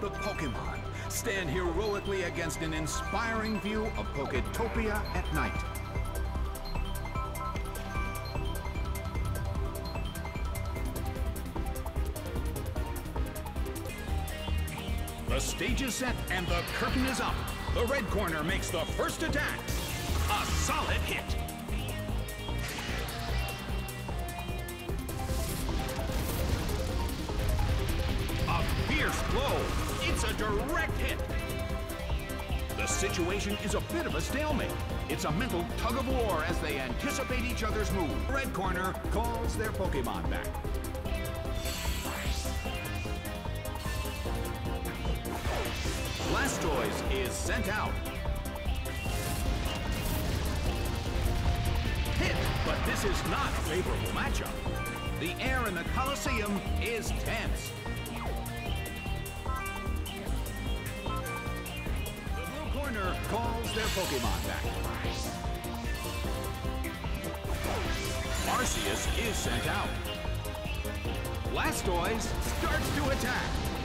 The Pokemon stand heroically against an inspiring view of Poketopia at night. The stage is set and the curtain is up. The red corner makes the first attack. A solid hit. Blow. It's a direct hit. The situation is a bit of a stalemate. It's a mental tug of war as they anticipate each other's move. Red corner calls their Pokemon back. Blastoise is sent out. Hit, but this is not a favorable matchup. The air in the Colosseum is tense. Blue calls their Pokemon back. Arceus is sent out. Blastoise starts to attack.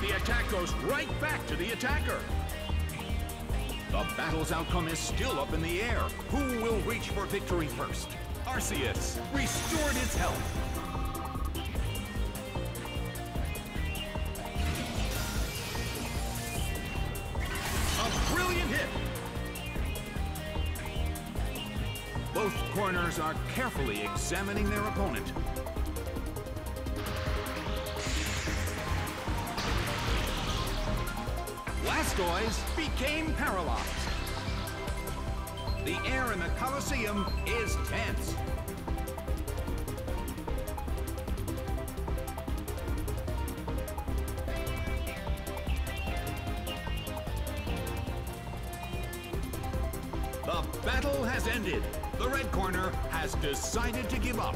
The attack goes right back to the attacker. The battle's outcome is still up in the air. Who will reach for victory first? Arceus restored its health. A brilliant hit. Both corners are carefully examining their opponent. Blastoise became paralyzed. The air in the Colosseum is tense. The battle has ended. The red corner has decided to give up.